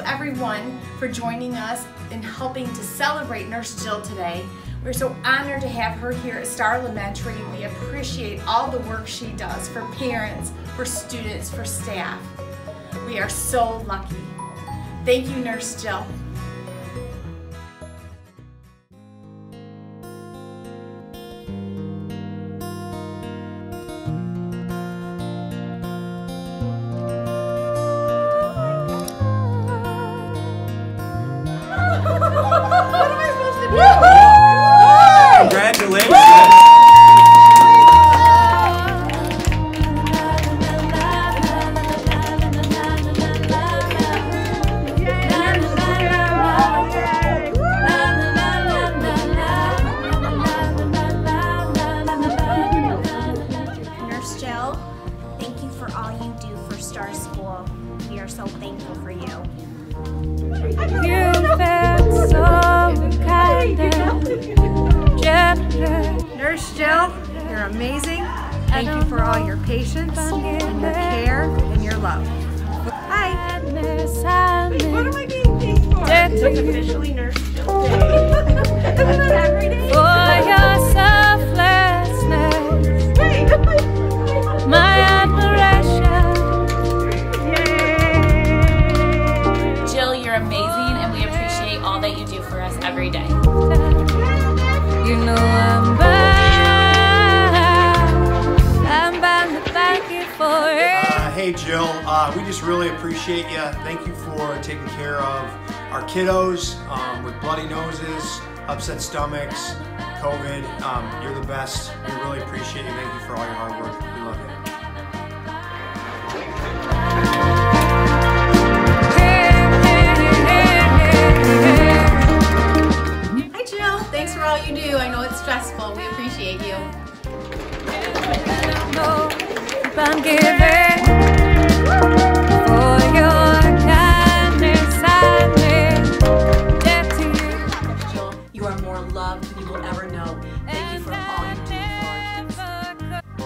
everyone for joining us and helping to celebrate Nurse Jill today. We're so honored to have her here at Starr Elementary. We appreciate all the work she does for parents, for students, for staff. We are so lucky. Thank you, Nurse Jill. So thankful for you. You felt so kind and. Nurse Jill, you're amazing. Thank you for all your patience and your care and your love. Hi. What am I being paid for? It's officially Nurse Jill Day. Uh, we just really appreciate you. Thank you for taking care of our kiddos um, with bloody noses, upset stomachs, COVID. Um, you're the best. We really appreciate you. Thank you for all your hard work. We love you. Hi, Jill. Thanks for all you do. I know it's stressful. We appreciate you. Are more loved than you will ever know. Thank you for all you do for our kids.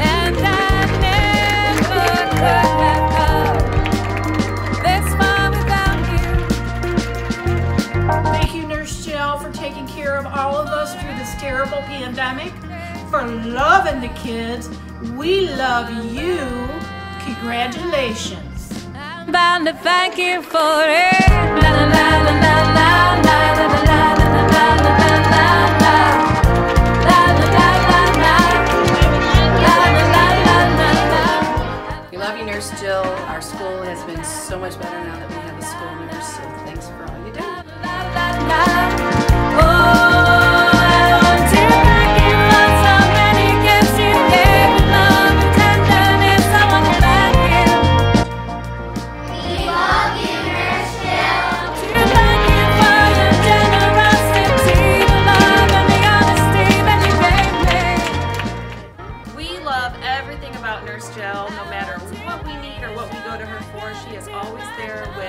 And I never could have come this far without you. Thank you, Nurse Jill, for taking care of all of us through this terrible pandemic, for loving the kids. We love you. Congratulations. I'm bound to thank you for it. Jill. Our school has been so much better now that we have a school nurse,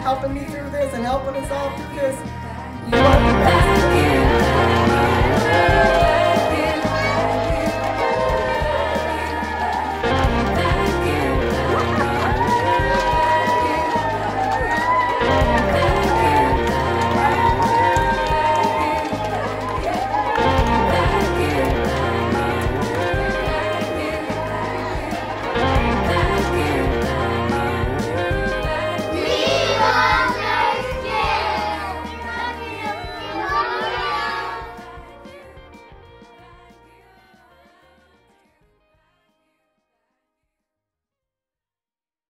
helping me through this and helping us all through this. You.